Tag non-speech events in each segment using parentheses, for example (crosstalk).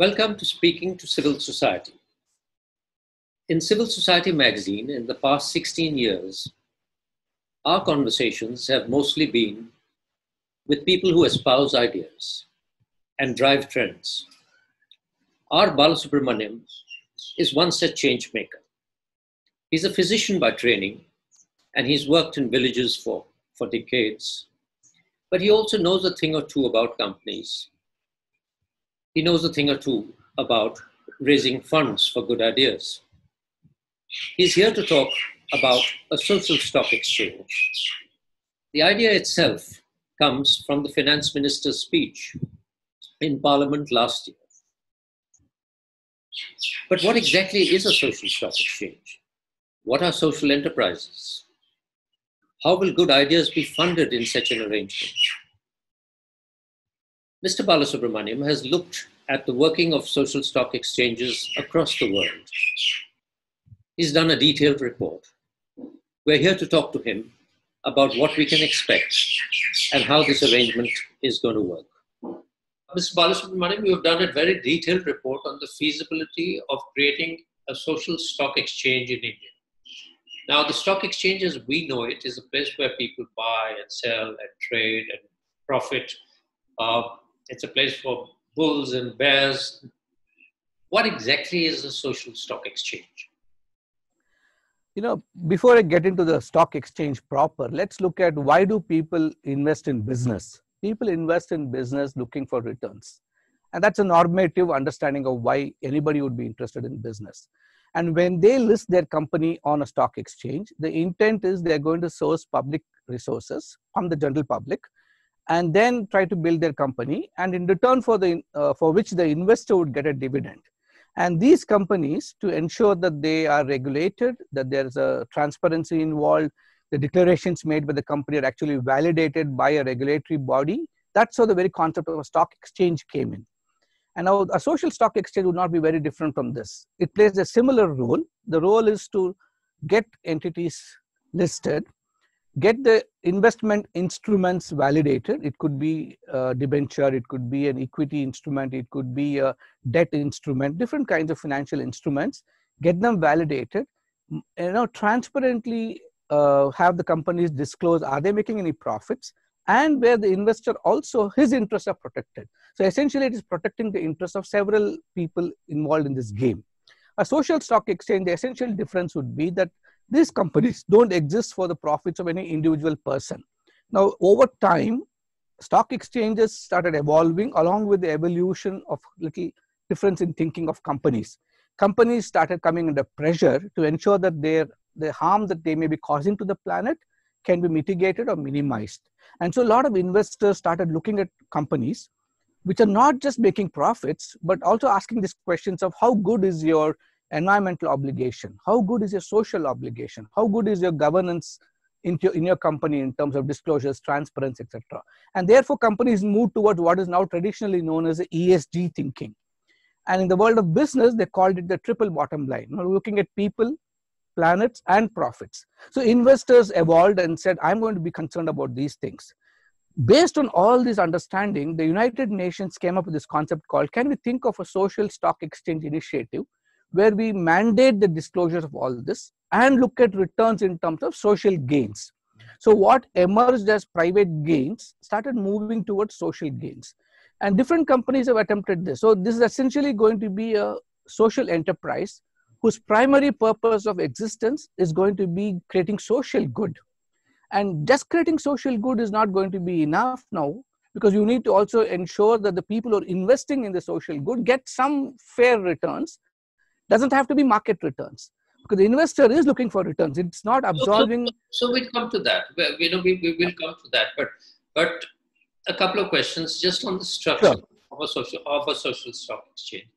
Welcome to Speaking to Civil Society. In Civil Society magazine, in the past 16 years, our conversations have mostly been with people who espouse ideas and drive trends. R. Balasubramaniam is one such change maker. He's a physician by training, and he's worked in villages for, for decades. But he also knows a thing or two about companies. He knows a thing or two about raising funds for good ideas. He's here to talk about a social stock exchange. The idea itself comes from the finance minister's speech in Parliament last year. But what exactly is a social stock exchange? What are social enterprises? How will good ideas be funded in such an arrangement? Mr. Balasubramaniam has looked at the working of social stock exchanges across the world. He's done a detailed report. We're here to talk to him about what we can expect and how this arrangement is going to work. Mr. Balasubramaniam, you have done a very detailed report on the feasibility of creating a social stock exchange in India. Now, the stock exchange as we know it is a place where people buy and sell and trade and profit. Uh, it's a place for bulls and bears. What exactly is a social stock exchange? You know, before I get into the stock exchange proper, let's look at why do people invest in business? People invest in business looking for returns. And that's a normative understanding of why anybody would be interested in business. And when they list their company on a stock exchange, the intent is they're going to source public resources from the general public and then try to build their company and in return for the uh, for which the investor would get a dividend and these companies to ensure that they are regulated that there's a transparency involved the declarations made by the company are actually validated by a regulatory body that's how the very concept of a stock exchange came in and now a social stock exchange would not be very different from this. It plays a similar role. The role is to get entities listed, get the investment instruments validated. It could be a debenture, it could be an equity instrument, it could be a debt instrument, different kinds of financial instruments, get them validated, you know, transparently uh, have the companies disclose are they making any profits? And where the investor also his interests are protected. So essentially it is protecting the interests of several people involved in this game. A social stock exchange the essential difference would be that these companies don't exist for the profits of any individual person now over time stock exchanges started evolving along with the evolution of little difference in thinking of companies companies started coming under pressure to ensure that their the harm that they may be causing to the planet can be mitigated or minimized. And so a lot of investors started looking at companies which are not just making profits, but also asking these questions of how good is your environmental obligation? How good is your social obligation? How good is your governance in your, in your company in terms of disclosures, transparency, etc. And therefore, companies move towards what is now traditionally known as ESG thinking. And in the world of business, they called it the triple bottom line. We're looking at people, planets, and profits. So investors evolved and said, I'm going to be concerned about these things. Based on all this understanding, the United Nations came up with this concept called Can we think of a social stock exchange initiative where we mandate the disclosure of all this and look at returns in terms of social gains? So, what emerged as private gains started moving towards social gains. And different companies have attempted this. So, this is essentially going to be a social enterprise whose primary purpose of existence is going to be creating social good. And just creating social good is not going to be enough now because you need to also ensure that the people who are investing in the social good get some fair returns. Doesn't have to be market returns because the investor is looking for returns. It's not absorbing. So, so, so we come to that. You know, we, we will come to that. But but a couple of questions just on the structure sure. of a social of a social stock exchange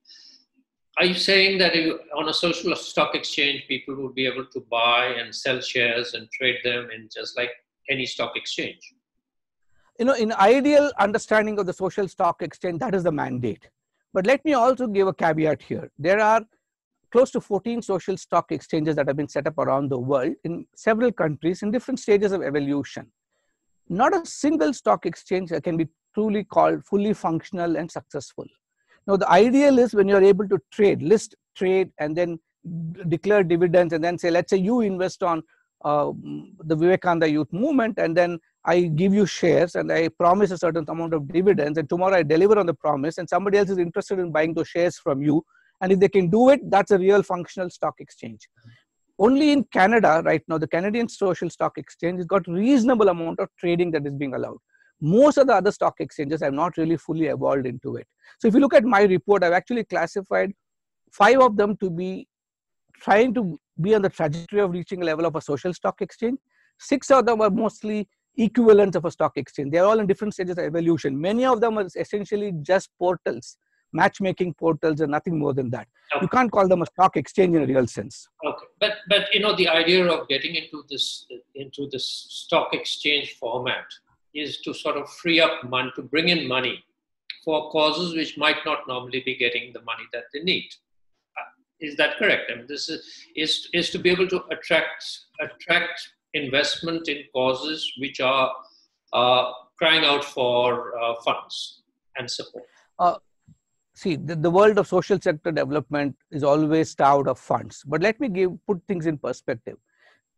are you saying that on a social stock exchange, people would be able to buy and sell shares and trade them in just like any stock exchange? You know, in ideal understanding of the social stock exchange, that is the mandate. But let me also give a caveat here. There are close to 14 social stock exchanges that have been set up around the world in several countries in different stages of evolution. Not a single stock exchange can be truly called fully functional and successful. Now, the ideal is when you're able to trade, list, trade, and then declare dividends, and then say, let's say you invest on uh, the Vivekananda Youth Movement, and then I give you shares and I promise a certain amount of dividends, and tomorrow I deliver on the promise, and somebody else is interested in buying those shares from you. And if they can do it, that's a real functional stock exchange. Only in Canada right now, the Canadian Social Stock Exchange has got a reasonable amount of trading that is being allowed. Most of the other stock exchanges have not really fully evolved into it. So if you look at my report, I've actually classified five of them to be trying to be on the trajectory of reaching a level of a social stock exchange. Six of them are mostly equivalents of a stock exchange. They're all in different stages of evolution. Many of them are essentially just portals, matchmaking portals, and nothing more than that. Okay. You can't call them a stock exchange in a real sense. Okay, but but you know the idea of getting into this into this stock exchange format is to sort of free up money to bring in money for causes which might not normally be getting the money that they need. Is that correct? I mean, this is, is, is to be able to attract, attract investment in causes which are uh, crying out for uh, funds and support. Uh, see, the, the world of social sector development is always starved of funds. But let me give put things in perspective.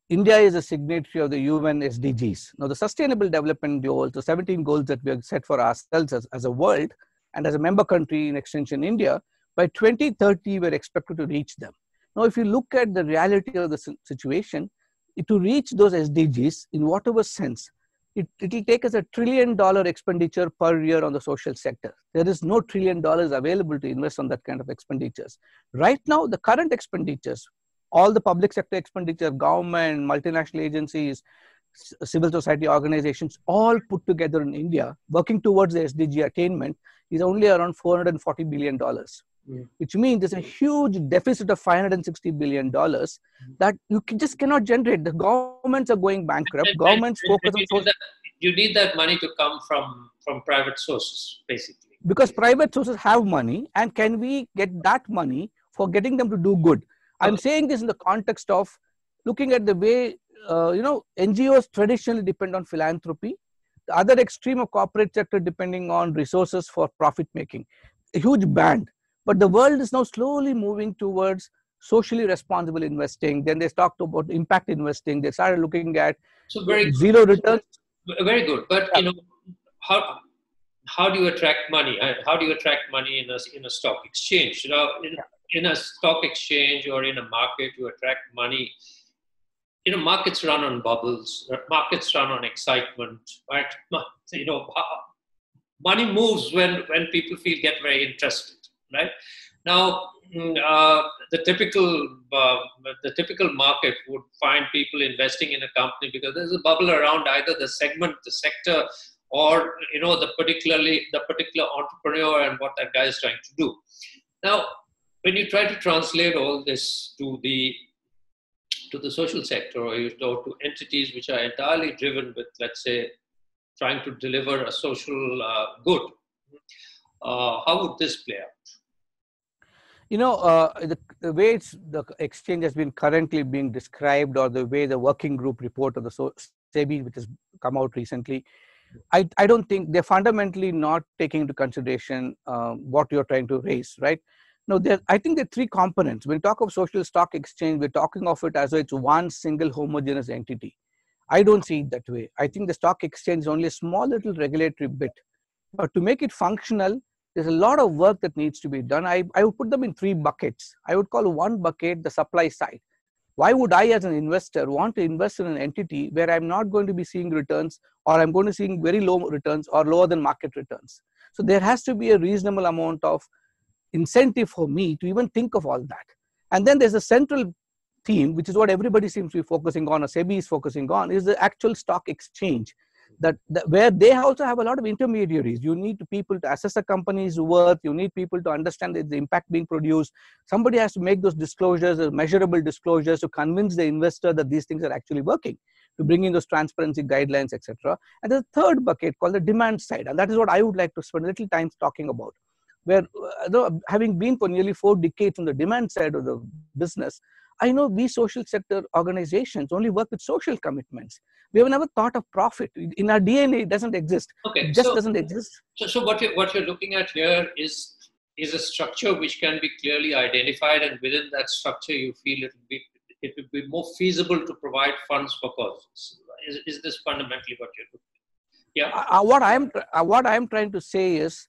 India is a signatory of the UN SDGs. Now, the Sustainable Development Goals, the 17 goals that we have set for ourselves as, as a world and as a member country in extension India, by 2030, we're expected to reach them. Now, if you look at the reality of the situation, to reach those SDGs in whatever sense, it will take us a trillion dollar expenditure per year on the social sector. There is no trillion dollars available to invest on that kind of expenditures. Right now, the current expenditures, all the public sector expenditure, government, multinational agencies, civil society organizations, all put together in India, working towards the SDG attainment, is only around $440 billion. Mm. which means there's a huge deficit of 560 billion dollars mm. that you can, just cannot generate. The governments are going bankrupt. And, governments and, focus on. You need, that, you need that money to come from from private sources, basically. Because private sources have money, and can we get that money for getting them to do good? I'm saying this in the context of looking at the way uh, you know NGOs traditionally depend on philanthropy. The other extreme of corporate sector depending on resources for profit making. A huge band but the world is now slowly moving towards socially responsible investing. Then they talked about impact investing. They started looking at so very zero returns. Very good. But yeah. you know, how how do you attract money? Uh, how do you attract money in a in a stock exchange? You know, in, in a stock exchange or in a market, you attract money. You know, markets run on bubbles. Uh, markets run on excitement, right? (laughs) You know, uh, money moves when when people feel get very interested right? Now, mm, uh, the typical uh, the typical market would find people investing in a company because there's a bubble around either the segment, the sector, or you know the particularly the particular entrepreneur and what that guy is trying to do. Now, when you try to translate all this to the to the social sector or, you, to entities which are entirely driven with, let's say, trying to deliver a social uh, good, uh, how would this play out? You know, uh, the, the, way the exchange has been currently being described, or the way the working group report of the so, SEBI, which has come out recently, I, I don't think they're fundamentally not taking into consideration uh, what you're trying to raise, right? No, there. I think there are three components. When we talk of social stock exchange, we're talking of it as though it's one single homogeneous entity. I don't see it that way. I think the stock exchange is only a small little regulatory bit. But to make it functional, there's a lot of work that needs to be done. I, I would put them in three buckets. I would call one bucket the supply side. Why would I, as an investor, want to invest in an entity where I'm not going to be seeing returns or I'm going to see very low returns or lower than market returns? So there has to be a reasonable amount of incentive for me to even think of all that. And then there's a central theme, which is what everybody seems to be focusing on, or SEBI is focusing on, is the actual stock exchange that, that, where they also have a lot of intermediaries. You need people to assess a company's worth. You need people to understand the impact being produced. Somebody has to make those disclosures uh, measurable disclosures to convince the investor that these things are actually working to bring in those transparency guidelines etc and the third bucket called the demand side and that is what i would like to spend a little time talking about where uh, having been for nearly four decades on the demand side of the business I know we social sector organizations only work with social commitments. We have never thought of profit. In our DNA, it doesn't exist. Okay, it just so, doesn't exist. So, so what, you're, what you're looking at here is is a structure which can be clearly identified, and within that structure, you feel it will be it would be more feasible to provide funds for causes. Is, is this fundamentally what you're doing? Yeah. Uh, uh what I'm uh, what I'm trying to say is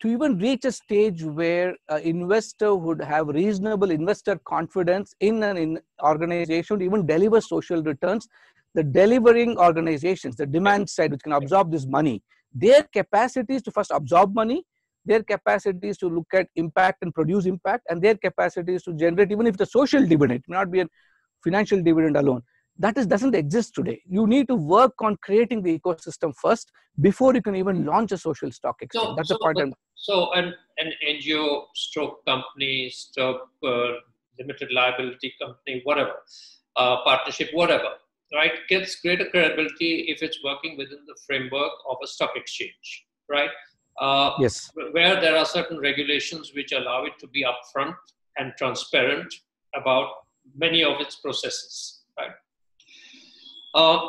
to even reach a stage where an investor would have reasonable investor confidence in an in organization to even deliver social returns the delivering organizations the demand side which can absorb this money their capacities to first absorb money their capacities to look at impact and produce impact and their capacities to generate even if the social dividend may not be a financial dividend alone. That is doesn't exist today. You need to work on creating the ecosystem first before you can even launch a social stock exchange. So, that's so, the point so an, an ngo stroke company stroke uh, limited liability company whatever uh, partnership whatever right gets greater credibility if it's working within the framework of a stock exchange right? Uh, yes. where there are certain regulations which allow it to be upfront and transparent about many of its processes right? Uh,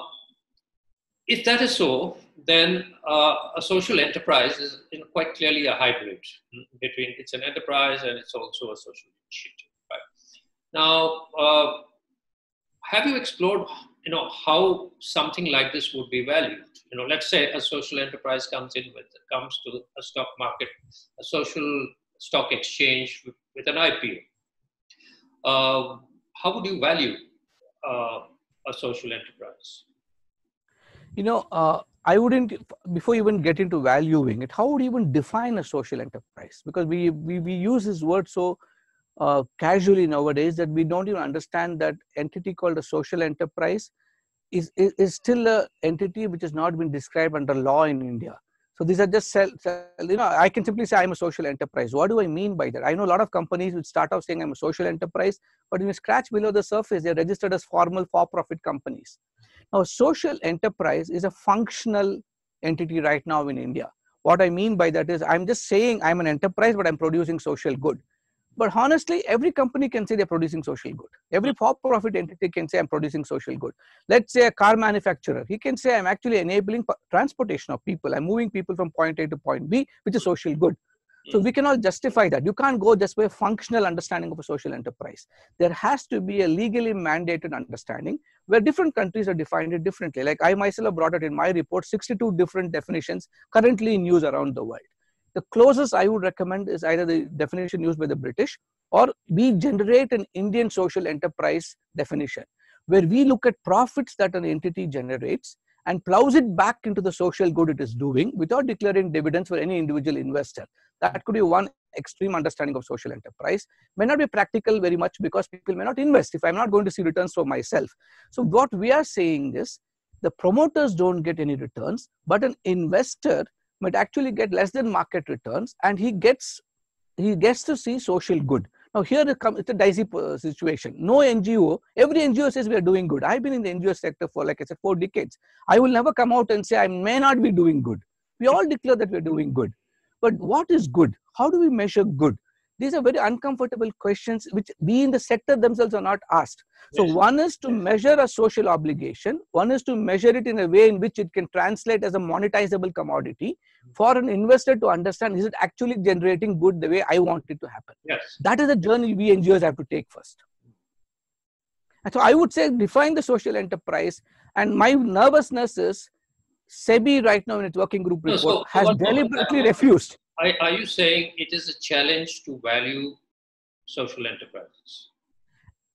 if that is so, then uh, a social enterprise is quite clearly a hybrid between it's an enterprise and it's also a social initiative. Right? Now, uh, have you explored, you know, how something like this would be valued? You know, let's say a social enterprise comes in with comes to a stock market, a social stock exchange with, with an IPO. Uh, how would you value uh, a social enterprise? You know, uh, I wouldn't, before you even get into valuing it, how would you even define a social enterprise? Because we, we, we use this word so uh, casually nowadays that we don't even understand that entity called a social enterprise is, is, is still an entity which has not been described under law in India. So these are just, self, you know, I can simply say I'm a social enterprise. What do I mean by that? I know a lot of companies which start off saying I'm a social enterprise, but when you scratch below the surface, they're registered as formal for-profit companies. Now, social enterprise is a functional entity right now in India. What I mean by that is I'm just saying I'm an enterprise, but I'm producing social good. But honestly, every company can say they're producing social good. Every for-profit entity can say I'm producing social good. Let's say a car manufacturer, he can say I'm actually enabling transportation of people. I'm moving people from point A to point B, which is social good. So we cannot justify that. You can't go just by a functional understanding of a social enterprise. There has to be a legally mandated understanding where different countries are defined it differently. Like I myself brought it in my report, 62 different definitions currently in use around the world. The closest I would recommend is either the definition used by the British or we generate an Indian social enterprise definition where we look at profits that an entity generates and plows it back into the social good it is doing without declaring dividends for any individual investor. That could be one extreme understanding of social enterprise. May not be practical very much because people may not invest if I'm not going to see returns for myself. So what we are saying is the promoters don't get any returns, but an investor might actually get less than market returns and he gets he gets to see social good now here it comes it's a dicey uh, situation. No ngo every ngo says we are doing good. I've been in the ngo sector for like i said four decades. I will never come out and say i may not be doing good. We all declare that we're doing good. But what is good? How do we measure good these are very uncomfortable questions which we in the sector themselves are not asked. So yes. one is to measure a social obligation. One is to measure it in a way in which it can translate as a monetizable commodity hmm. for an investor to understand is it actually generating good the way i want it to happen? Yes. That is the journey we ngos have to take first. And so i would say define the social enterprise. And my nervousness is sebi right now in its working group report no, so, has deliberately refused are, are you saying it is a challenge to value social enterprises?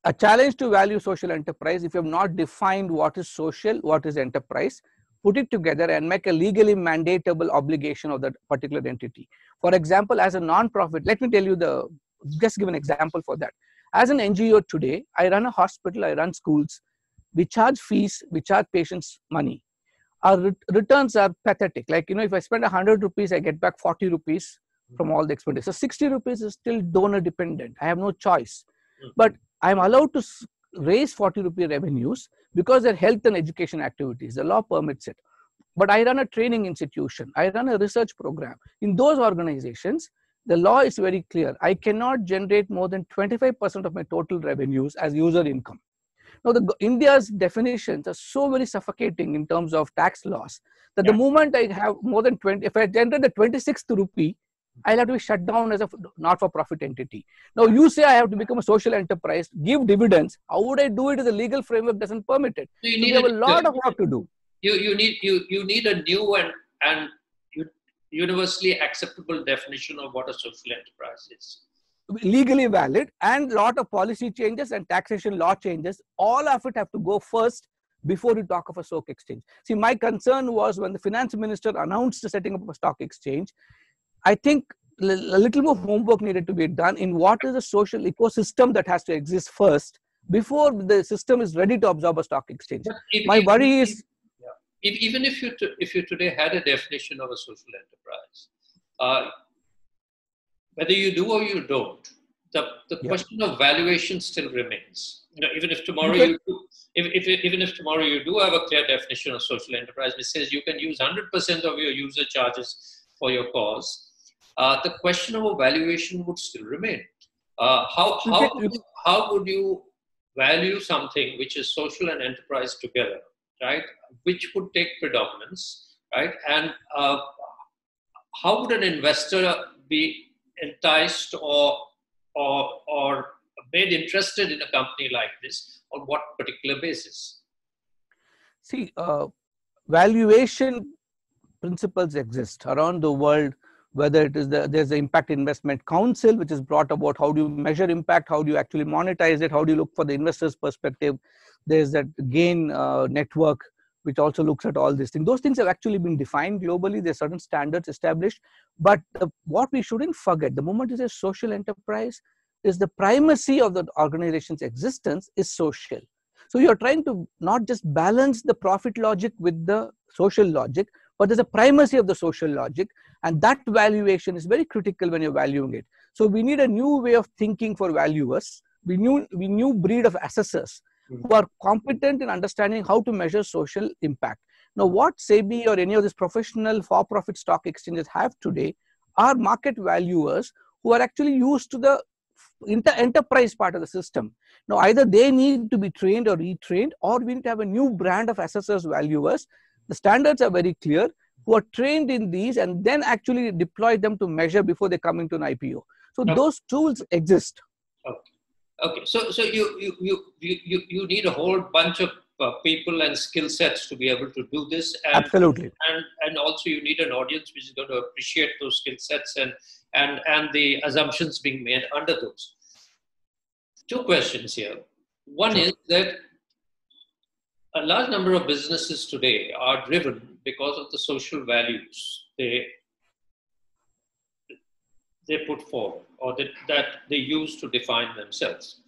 A challenge to value social enterprise, if you have not defined what is social, what is enterprise, put it together and make a legally mandatable obligation of that particular entity. For example, as a non-profit, let me tell you the, just give an example for that. As an NGO today, I run a hospital, I run schools. We charge fees, we charge patients money our re returns are pathetic. Like, you know, if I spend 100 rupees, I get back 40 rupees from all the expenditure. So 60 rupees is still donor dependent. I have no choice. Hmm. But I'm allowed to raise 40 rupee revenues because they're health and education activities. The law permits it. But I run a training institution. I run a research program. In those organizations, the law is very clear. I cannot generate more than 25% of my total revenues as user income. Now, the India's definitions are so very suffocating in terms of tax laws that yeah. the moment I have more than 20, if I generate the 26th rupee, I'll have to be shut down as a not-for-profit entity. Now you say I have to become a social enterprise, give dividends. How would I do it if the legal framework doesn't permit it? So you need so have a, a lot of work to do. You, you need you you need a new and and universally acceptable definition of what a social enterprise is legally valid and lot of policy changes and taxation law changes all of it have to go first before you talk of a stock exchange. See my concern was when the finance minister announced the setting up of a stock exchange i think a little more homework needed to be done in what is the social ecosystem that has to exist first before the system is ready to absorb a stock exchange. If, my worry is if, even if you if you today had a definition of a social enterprise uh, whether you do or you don't, the, the yeah. question of valuation still remains. You know, even if tomorrow okay. you do, if, if, even if tomorrow you do have a clear definition of social enterprise which says you can use 100% of your user charges for your cause, uh, the question of valuation would still remain. Uh, how, how, how would you value something which is social and enterprise together, right? Which would take predominance, right? And uh, how would an investor be enticed or, or, or made interested in a company like this on what particular basis? See, uh, valuation principles exist around the world whether it is the there's the impact investment council which is brought about how do you measure impact? How do you actually monetize it? How do you look for the investor's perspective? There's that gain uh, network which also looks at all these things. Those things have actually been defined globally. There are certain standards established. But the, what we shouldn't forget, the moment is a social enterprise, is the primacy of the organization's existence is social. So you're trying to not just balance the profit logic with the social logic, but there's a primacy of the social logic. And that valuation is very critical when you're valuing it. So we need a new way of thinking for valuers. We new, we new breed of assessors Hmm. who are competent in understanding how to measure social impact. Now, what SEBI or any of these professional for-profit stock exchanges have today are market valuers who are actually used to the inter- enterprise part of the system. Now, either they need to be trained or retrained, or we need to have a new brand of assessors valuers. The standards are very clear, who are trained in these and then actually deploy them to measure before they come into an IPO. So, okay. those tools exist. Okay. Okay, so so you you you you you need a whole bunch of uh, people and skill sets to be able to do this. And, Absolutely. And and also you need an audience which is going to appreciate those skill sets and and and the assumptions being made under those. Two questions here. One is that a large number of businesses today are driven because of the social values they they put forward or that, that they use to define themselves.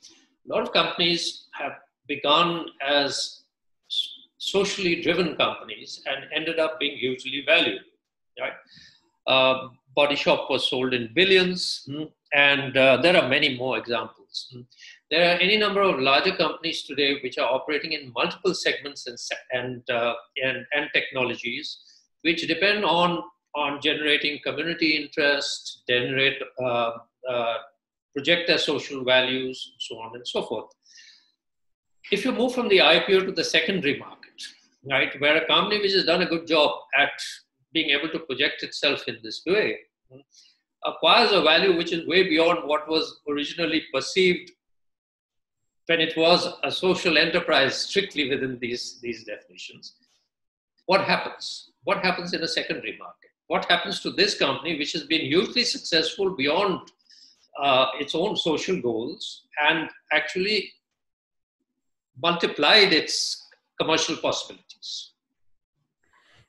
A lot of companies have begun as socially driven companies and ended up being hugely valued. Right? Uh, Body Shop was sold in billions, hmm, and uh, there are many more examples. Hmm. There are any number of larger companies today which are operating in multiple segments and, and, uh, and, and technologies, which depend on on generating community interest, generate, uh, uh, project their social values, so on and so forth. If you move from the IPO to the secondary market, right, where a company which has done a good job at being able to project itself in this way, acquires a value which is way beyond what was originally perceived when it was a social enterprise strictly within these, these definitions. What happens? What happens in a secondary market? What happens to this company, which has been hugely successful beyond uh, its own social goals and actually multiplied its commercial possibilities?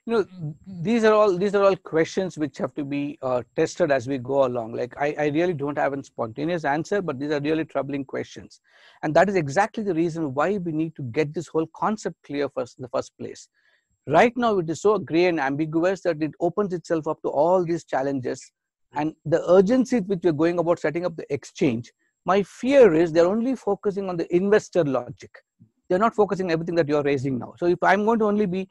You know, these are all these are all questions which have to be uh, tested as we go along. Like I, I really don't have a spontaneous answer, but these are really troubling questions, and that is exactly the reason why we need to get this whole concept clear first in the first place Right now, it is so gray and ambiguous that it opens itself up to all these challenges. And the urgency with which we're going about setting up the exchange, my fear is they're only focusing on the investor logic. They're not focusing everything that you're raising now. So if I'm going to only be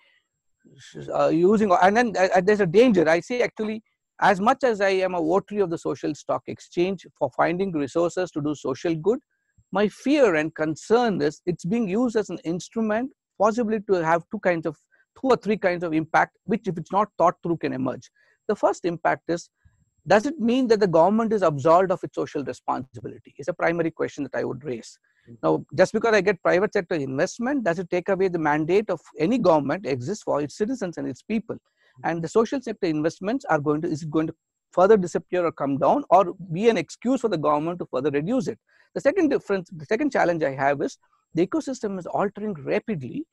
uh, using, and then uh, there's a danger. I say actually, as much as I am a votary of the social stock exchange for finding resources to do social good, my fear and concern is it's being used as an instrument possibly to have two kinds of two or three kinds of impact, which if it's not thought through can emerge. The first impact is does it mean that the government is absolved of its social responsibility? Is a primary question that I would raise. Mm-hmm. Now, just because I get private sector investment, does it take away the mandate of any government exists for its citizens and its people? Mm-hmm. And the social sector investments are going to, is it going to further disappear or come down or be an excuse for the government to further reduce it? The second difference, the second challenge I have is the ecosystem is altering rapidly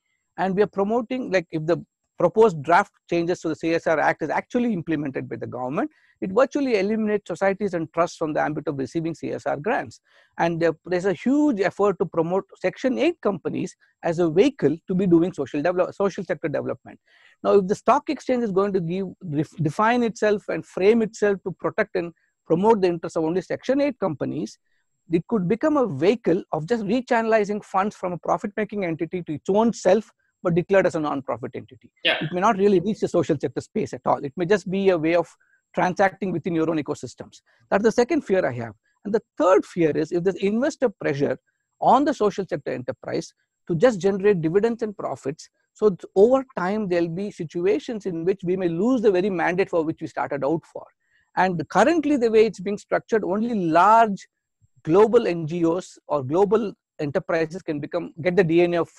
and we are promoting like if the proposed draft changes to the CSR Act is actually implemented by the government, it virtually eliminates societies and trusts from the ambit of receiving CSR grants. And uh, there's a huge effort to promote Section 8 companies as a vehicle to be doing social, develop, social sector development. Now, if the stock exchange is going to give define itself and frame itself to protect and promote the interests of only Section 8 companies, it could become a vehicle of just rechannelizing funds from a profit-making entity to its own self but declared as a non-profit entity. Yeah. It may not really reach the social sector space at all. It may just be a way of transacting within your own ecosystems. That's the second fear I have. And the third fear is if there's investor pressure on the social sector enterprise to just generate dividends and profits, so over time there'll be situations in which we may lose the very mandate for which we started out for. And currently the way it's being structured, only large global NGOs or global enterprises can become get the DNA of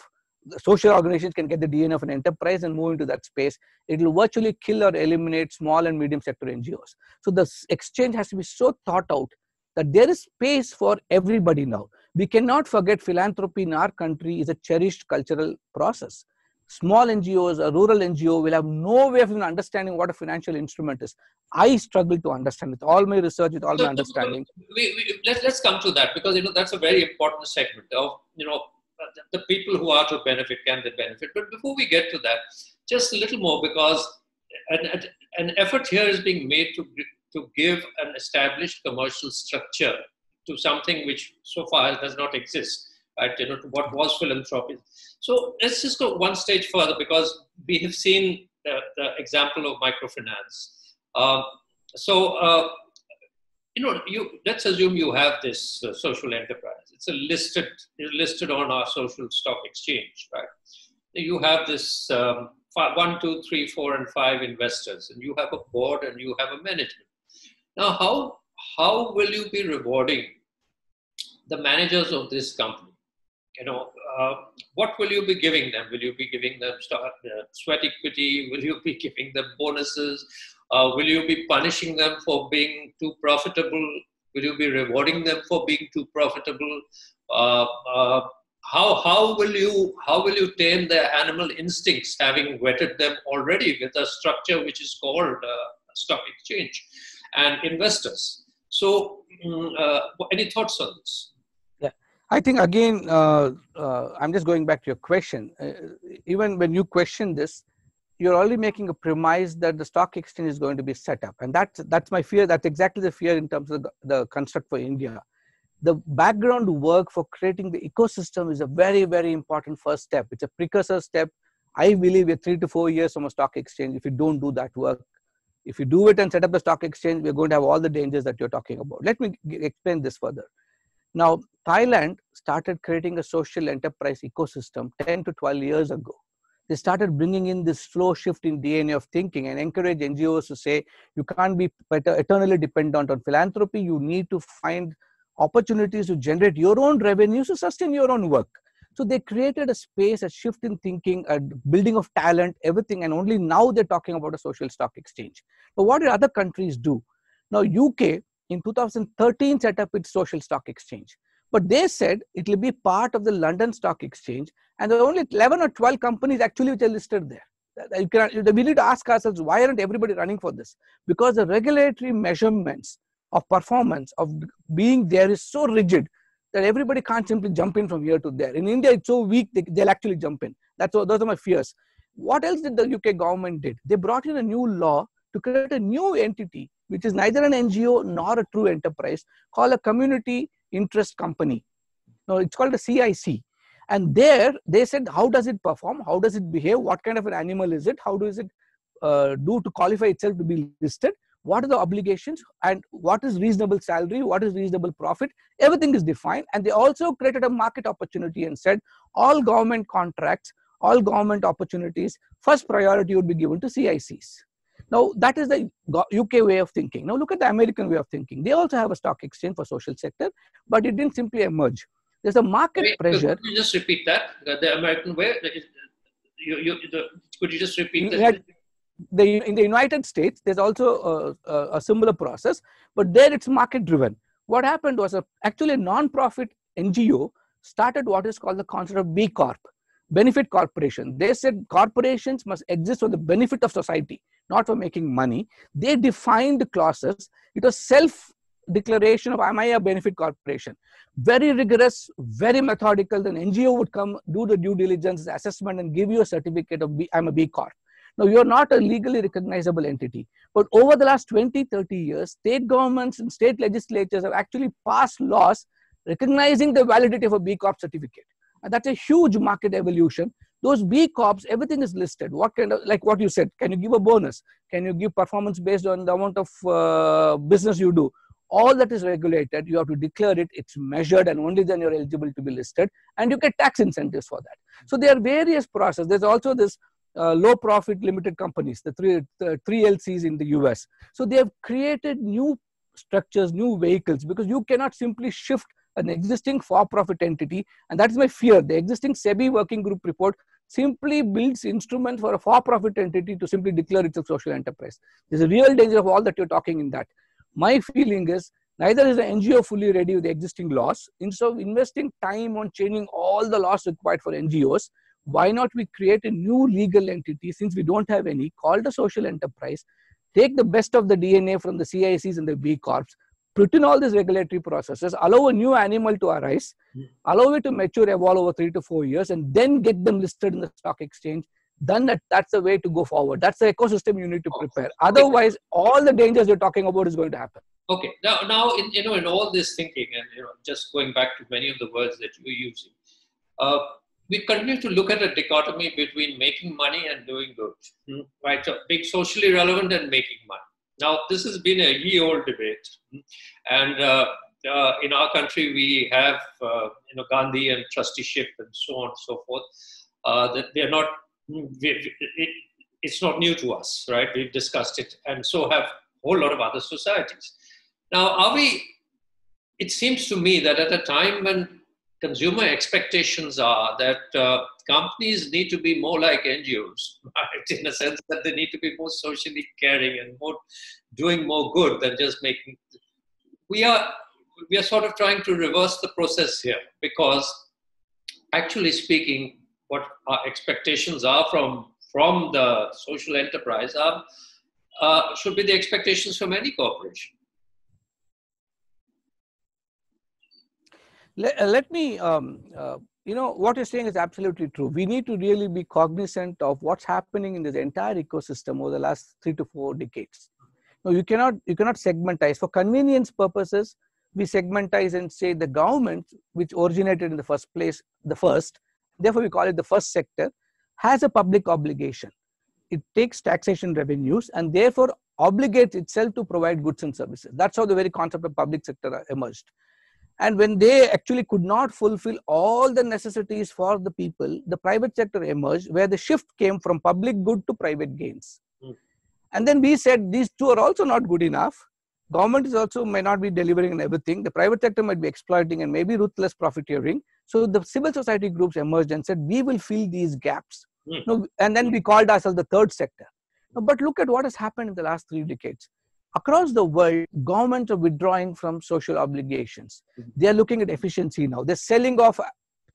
social organizations can get the DNA of an enterprise and move into that space. It will virtually kill or eliminate small and medium sector NGOs. So the exchange has to be so thought out that there is space for everybody now. We cannot forget philanthropy in our country is a cherished cultural process. Small NGOs, a rural NGO will have no way of even understanding what a financial instrument is. I struggle to understand with all my research, with all so, my understanding. We, we, let, let's come to that because you know that's a very important segment of you know the people who are to benefit can they benefit. But before we get to that, just a little more because an, an effort here is being made to, to give an established commercial structure to something which so far does not exist, right? You know, what was philanthropy. So let's just go one stage further because we have seen the, the example of microfinance. Um, so uh, you know, you let's assume you have this uh, social enterprise. It's a listed listed on our social stock exchange, right? You have this um, five, one, two, three, four, and five investors, and you have a board and you have a management. Now, how how will you be rewarding the managers of this company? You know, uh, what will you be giving them? Will you be giving them uh, sweat equity? Will you be giving them bonuses? Uh, will you be punishing them for being too profitable? Will you be rewarding them for being too profitable? Uh, uh, how, how will you how will you tame their animal instincts, having wetted them already with a structure which is called uh, stock exchange and investors? So, mm, uh, any thoughts on this? Yeah, I think again, uh, I'm just going back to your question. even when you question this, you're already making a premise that the stock exchange is going to be set up. And that's that's my fear. That's exactly the fear in terms of the, the construct for india. The background work for creating the ecosystem is a very very important first step. It's a precursor step. I believe we're three to four years from a stock exchange if you don't do that work. If you do it and set up the stock exchange we're going to have all the dangers that you're talking about. Let me explain this further. Now thailand started creating a social enterprise ecosystem 10 to 12 years ago they started bringing in this flow shift in DNA of thinking and encourage NGOs to say you can't be eternally dependent on philanthropy. You need to find opportunities to generate your own revenues to sustain your own work. So they created a space, a shift in thinking, a building of talent, everything, and only now they're talking about a social stock exchange. But what did other countries do? Now, UK in 2013 set up its social stock exchange. But they said it will be part of the London Stock Exchange, and there are only 11 or 12 companies actually which are listed there. Can, we need to ask ourselves why aren't everybody running for this? Because the regulatory measurements of performance of being there is so rigid that everybody can't simply jump in from here to there. In India, it's so weak they, will actually jump in. That's what, those are my fears. What else did the UK government did? They brought in a new law to create a new entity, which is neither an NGO nor a true enterprise, called a community interest company. Now it's called a CIC. And there they said, how does it perform? How does it behave? What kind of an animal is it? How does it uh, do to qualify itself to be listed? What are the obligations and what is reasonable salary? What is reasonable profit? Everything is defined. And they also created a market opportunity and said all government contracts, all government opportunities, first priority would be given to CICs. Now, that is the UK way of thinking. Now, look at the American way of thinking. They also have a stock exchange for social sector, but it didn't simply emerge. There's a market Wait, pressure. Could you just repeat that? The American way? You, you, the, could you just repeat that? The, in the United States, there's also a, a, a similar process, but there it's market driven. What happened was a, actually a non-profit NGO started what is called the concept of B Corp, benefit corporation. They said corporations must exist for the benefit of society, not for making money. They defined clauses. It was self declaration of am I a benefit corporation? Very rigorous, very methodical. Then NGO would come, do the due diligence assessment, and give you a certificate of B, I'm a B Corp. Now, you're not a legally recognizable entity. But over the last 20, 30 years, state governments and state legislatures have actually passed laws recognizing the validity of a B Corp certificate. And that's a huge market evolution. Those B Corps, everything is listed. What kind of, like what you said, can you give a bonus? Can you give performance based on the amount of uh, business you do? All that is regulated. You have to declare it. It's measured, and only then you're eligible to be listed. And you get tax incentives for that. So there are various processes. There's also this uh, low profit limited companies, the three, the three LCs in the US. So they have created new structures, new vehicles, because you cannot simply shift an existing for-profit entity, and that is my fear. The existing SEBI working group report simply builds instruments for a for-profit entity to simply declare it's a social enterprise. There's a real danger of all that you're talking in that. My feeling is neither is the NGO fully ready with the existing laws. Instead of investing time on changing all the laws required for NGOs, why not we create a new legal entity since we don't have any called a social enterprise, take the best of the DNA from the CICs and the B Corps, put in all these regulatory processes, allow a new animal to arise, mm. allow it to mature, evolve over three to four years, and then get them listed in the stock exchange. Then that, that's the way to go forward. That's the ecosystem you need to prepare. Otherwise, all the dangers you're talking about is going to happen. Okay. Now, now in, you know, in all this thinking, and you know, just going back to many of the words that you're using, uh, we continue to look at a dichotomy between making money and doing good, hmm. right? So being socially relevant and making money. Now, this has been a ye-old debate, and uh, uh, in our country we have uh, you know Gandhi and trusteeship and so on and so forth. Uh, that they're not. It, it's not new to us, right? We've discussed it, and so have a whole lot of other societies. Now, are we? It seems to me that at a time when consumer expectations are that uh, companies need to be more like NGOs, (laughs) right? In a sense that they need to be more socially caring and more doing more good than just making. We are we are sort of trying to reverse the process here because, actually speaking, what our expectations are from from the social enterprise are uh, should be the expectations from any corporation. Let, uh, let me, um, uh, you know, what you're saying is absolutely true. We need to really be cognizant of what's happening in this entire ecosystem over the last three to four decades. Now, you cannot, you cannot segmentize. For convenience purposes, we segmentize and say the government, which originated in the first place, the first, therefore we call it the first sector, has a public obligation. It takes taxation revenues and therefore obligates itself to provide goods and services. That's how the very concept of public sector emerged. And when they actually could not fulfill all the necessities for the people, the private sector emerged where the shift came from public good to private gains. Mm. And then we said these two are also not good enough. Government is also may not be delivering in everything. The private sector might be exploiting and maybe ruthless profiteering. So the civil society groups emerged and said, we will fill these gaps. Mm. No, and then we called ourselves the third sector. But look at what has happened in the last three decades across the world, governments are withdrawing from social obligations. Mm-hmm. They are looking at efficiency now. They're selling off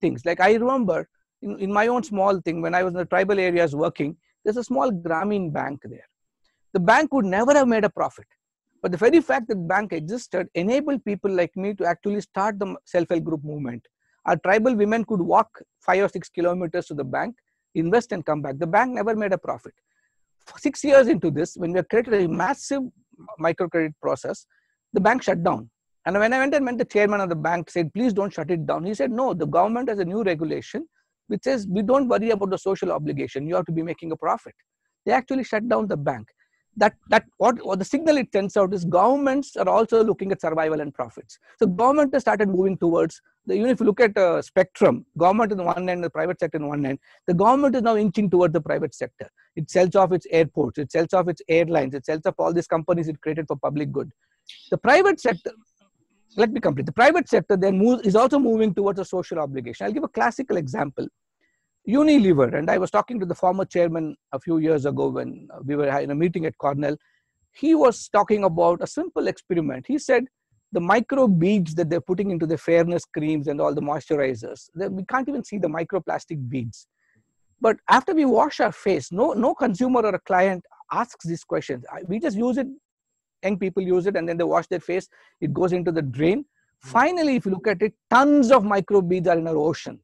things. Like I remember in, in my own small thing, when I was in the tribal areas working, there's a small Grameen bank there. The bank would never have made a profit. But the very fact that bank existed enabled people like me to actually start the self-help group movement. Our tribal women could walk five or six kilometers to the bank, invest and come back. The bank never made a profit. Six years into this, when we created a massive microcredit process, the bank shut down. And when I went and met the chairman of the bank, said, please don't shut it down. He said, no, the government has a new regulation which says we don't worry about the social obligation. You have to be making a profit. They actually shut down the bank. that that what, what the signal it sends out is governments are also looking at survival and profits. So government has started moving towards even if you look at a spectrum, government in one end, the private sector in one end, the government is now inching towards the private sector. It sells off its airports, it sells off its airlines, it sells off all these companies it created for public good. The private sector, let me complete. The private sector then moves, is also moving towards a social obligation. I'll give a classical example. Unilever, and I was talking to the former chairman a few years ago when we were in a meeting at Cornell. He was talking about a simple experiment. He said the micro beads that they're putting into the fairness creams and all the moisturizers, we can't even see the microplastic beads. But after we wash our face, no, no consumer or a client asks these questions. We just use it, young people use it, and then they wash their face, it goes into the drain. Hmm. Finally, if you look at it, tons of micro beads are in our ocean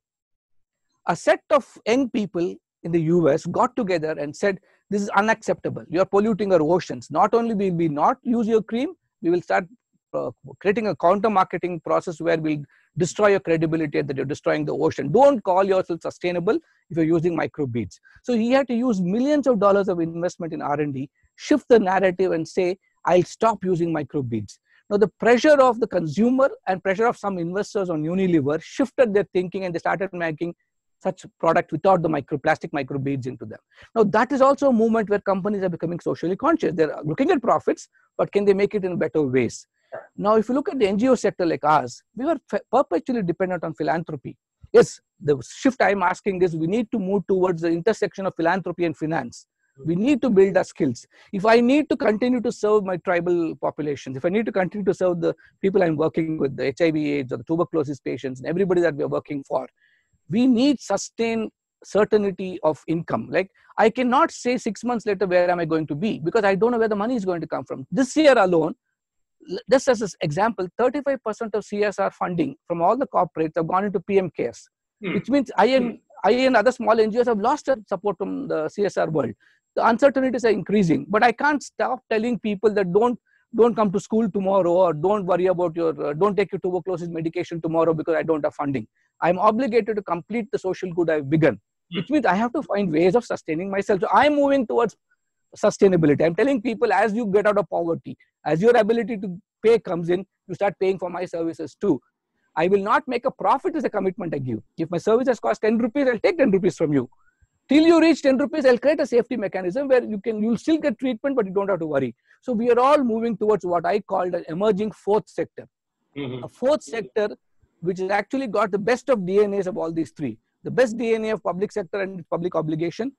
a set of young people in the US got together and said, This is unacceptable. You are polluting our oceans. Not only will we not use your cream, we will start Uh, creating a counter marketing process where we'll destroy your credibility that you're destroying the ocean. Don't call yourself sustainable if you're using microbeads. So he had to use millions of dollars of investment in R&D, shift the narrative and say, I'll stop using microbeads. Now the pressure of the consumer and pressure of some investors on Unilever shifted their thinking and they started making such product without the microplastic microbeads into them. Now that is also a movement where companies are becoming socially conscious. They're looking at profits, but can they make it in better ways? Now, if you look at the NGO sector like ours, we were perpetually dependent on philanthropy. Yes, the shift I'm asking is we need to move towards the intersection of philanthropy and finance. We need to build our skills. If I need to continue to serve my tribal populations, if I need to continue to serve the people I'm working with, the HIV AIDS or the tuberculosis patients and everybody that we're working for, we need sustained certainty of income. Like I cannot say six months later where am I going to be because I don't know where the money is going to come from. This year alone, just as an example, 35% of CSR funding from all the corporates have gone into PM cares, hmm. which means I and, I and other small NGOs have lost their support from the CSR world. The uncertainties are increasing, but I can't stop telling people that don't don't come to school tomorrow or don't worry about your uh, don't take your tuberculosis medication tomorrow because i don't have funding i'm obligated to complete the social good i've begun hmm. which means i have to find ways of sustaining myself so i'm moving towards sustainability i'm telling people as you get out of poverty as your ability to pay comes in you start paying for my services too. I will not make a profit as a commitment i give. If my services cost 10 rupees i'll take 10 rupees from you. Till you reach 10 rupees i'll create a safety mechanism where you can you'll still get treatment but you don't have to worry. So we are all moving towards what i called an emerging fourth sector. Mm-hmm. a fourth sector which has actually got the best of dnas of all these three. The best dna of public sector and public obligation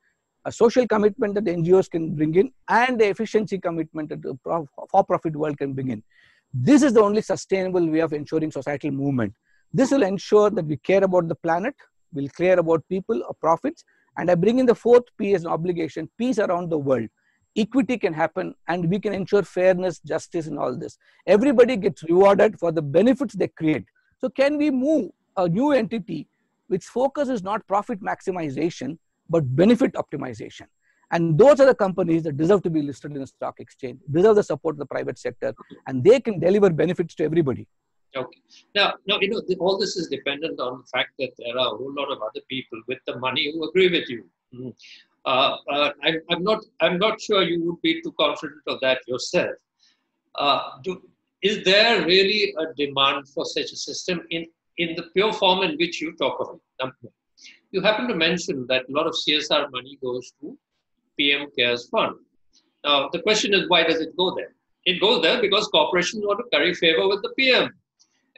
a social commitment that the ngos can bring in and the efficiency commitment that the for-profit world can bring in this is the only sustainable way of ensuring societal movement this will ensure that we care about the planet we'll care about people or profits and I bring in the fourth P as an obligation, peace around the world. Equity can happen and we can ensure fairness, justice, and all this. Everybody gets rewarded for the benefits they create. So, can we move a new entity which focuses not profit maximization but benefit optimization? And those are the companies that deserve to be listed in the stock exchange, deserve the support of the private sector, and they can deliver benefits to everybody. Okay. Now, now you know, all this is dependent on the fact that there are a whole lot of other people with the money who agree with you. Mm. Uh, uh, I, am not. I'm not sure you would be too confident of that yourself. Uh, do, is there really a demand for such a system in in the pure form in which you talk of it? You happen to mention that a lot of CSR money goes to PM Cares Fund. Now, the question is, why does it go there? It goes there because corporations want to curry favor with the PM.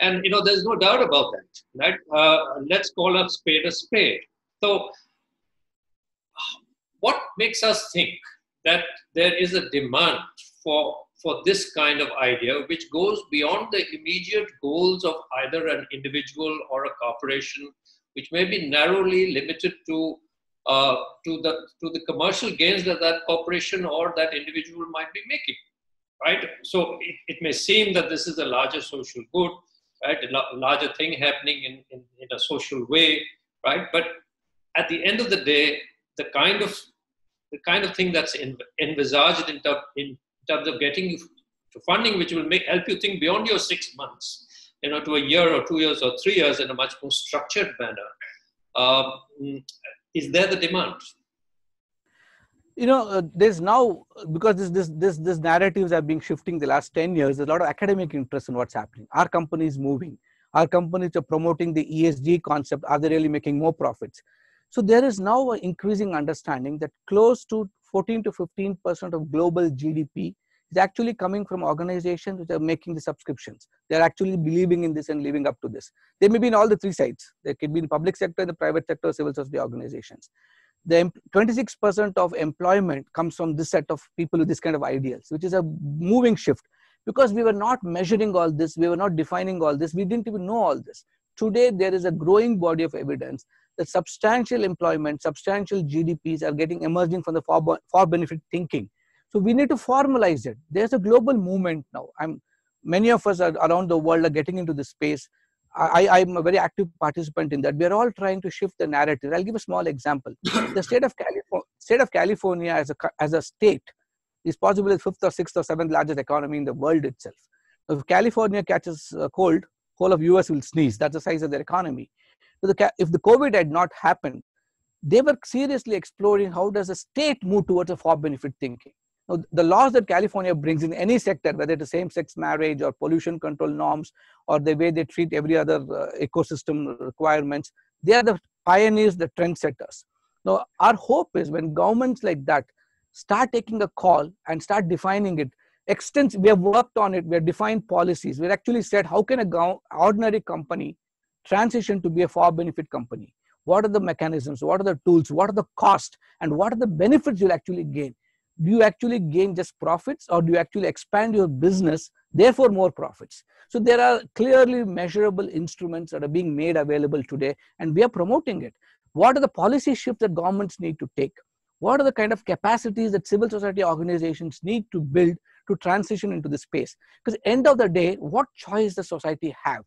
And you know, there's no doubt about that, right? Uh, let's call a spade a spade. So, what makes us think that there is a demand for for this kind of idea, which goes beyond the immediate goals of either an individual or a corporation, which may be narrowly limited to uh, to the to the commercial gains that that corporation or that individual might be making, right? So it, it may seem that this is a larger social good, right? A larger thing happening in, in, in a social way, right? But at the end of the day, the kind of the kind of thing that's in, envisaged in, ter- in terms of getting you to funding, which will make help you think beyond your six months, you know, to a year or two years or three years in a much more structured manner. Um, is there the demand? you know uh, there's now because this this this this narratives are being shifting the last 10 years there's a lot of academic interest in what's happening our company is moving our companies are promoting the esg concept are they really making more profits so there is now an increasing understanding that close to 14 to 15 percent of global gdp is actually coming from organizations which are making the subscriptions they're actually believing in this and living up to this they may be in all the three sides they could be in public sector in the private sector civil society organizations the 26% of employment comes from this set of people with this kind of ideals, which is a moving shift. Because we were not measuring all this, we were not defining all this, we didn't even know all this. Today, there is a growing body of evidence that substantial employment, substantial GDPs are getting emerging from the for, for benefit thinking. So we need to formalize it. There's a global movement now. I'm, many of us around the world are getting into this space I, am a very active participant in that. We are all trying to shift the narrative. I'll give a small example. the state of California, state of California as a as a state is possibly the fifth or sixth or seventh largest economy in the world itself. If California catches a cold, whole of US will sneeze. That's the size of their economy. If the COVID had not happened, they were seriously exploring how does a state move towards a for benefit thinking. Now, the laws that California brings in any sector, whether it is same-sex marriage or pollution control norms or the way they treat every other uh, ecosystem requirements, they are the pioneers, the trendsetters. Now, our hope is when governments like that start taking a call and start defining it, extends, we have worked on it, we have defined policies. We've actually said, how can a ordinary company transition to be a for-benefit company? What are the mechanisms? What are the tools? What are the costs? And what are the benefits you'll actually gain? Do you actually gain just profits or do you actually expand your business therefore more profits? So there are clearly measurable instruments that are being made available today and we are promoting it. What are the policy shifts that governments need to take? What are the kind of capacities that civil society organizations need to build to transition into the space? Because end of the day what choice does society have?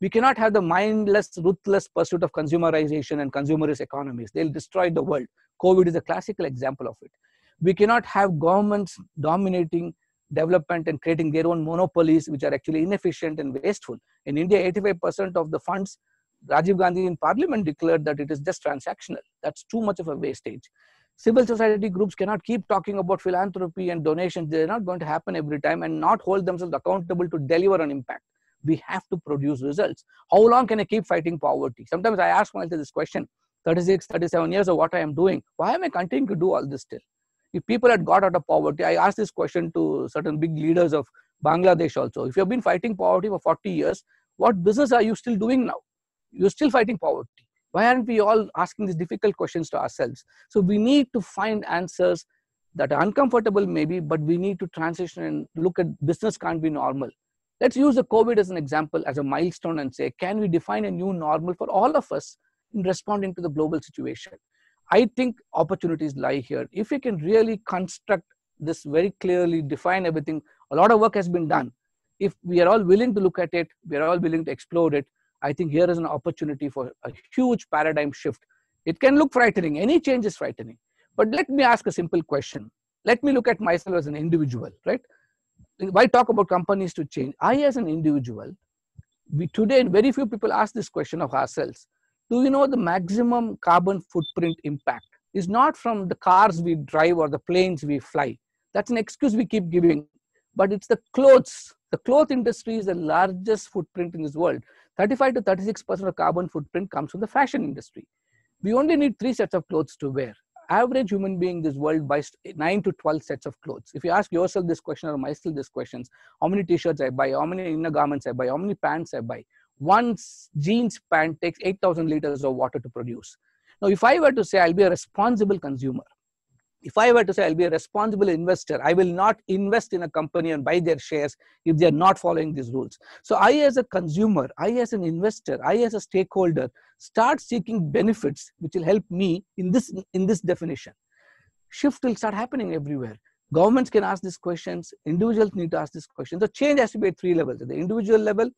We cannot have the mindless ruthless pursuit of consumerization and consumerist economies. They'll destroy the world. Covid is a classical example of it we cannot have governments dominating development and creating their own monopolies which are actually inefficient and wasteful. In india 85% of the funds rajiv gandhi in parliament declared that it is just transactional. That's too much of a wastage. Civil society groups cannot keep talking about philanthropy and donations. They're not going to happen every time and not hold themselves accountable to deliver an impact. We have to produce results. How long can i keep fighting poverty? Sometimes i ask myself this question 36 37 years of what i am doing. Why am i continuing to do all this still if people had got out of poverty, I asked this question to certain big leaders of Bangladesh also. If you have been fighting poverty for 40 years, what business are you still doing now? You're still fighting poverty. Why aren't we all asking these difficult questions to ourselves? So we need to find answers that are uncomfortable maybe, but we need to transition and look at business can't be normal. Let's use the COVID as an example, as a milestone and say, can we define a new normal for all of us in responding to the global situation? I think opportunities lie here. If we can really construct this very clearly, define everything, a lot of work has been done. If we are all willing to look at it, we are all willing to explore it, I think here is an opportunity for a huge paradigm shift. It can look frightening, any change is frightening. But let me ask a simple question. Let me look at myself as an individual, right? Why talk about companies to change? I, as an individual, we today, very few people ask this question of ourselves do you know the maximum carbon footprint impact is not from the cars we drive or the planes we fly? That's an excuse we keep giving but it's the clothes. The cloth industry is the largest footprint in this world. 35 to 36 percent of carbon footprint comes from the fashion industry. We only need three sets of clothes to wear. Average human being in this world buys 9 to 12 sets of clothes. If you ask yourself this question or myself this questions how many t-shirts i buy how many inner garments i buy how many pants i buy one jeans pant takes 8000 liters of water to produce. Now if i were to say i'll be a responsible consumer if i were to say i'll be a responsible investor i will not invest in a company and buy their shares if they are not following these rules. So i as a consumer i as an investor i as a stakeholder start seeking benefits which will help me in this in this definition. Shift will start happening everywhere. Governments can ask these questions. Individuals need to ask these questions. The change has to be at three levels. At the individual level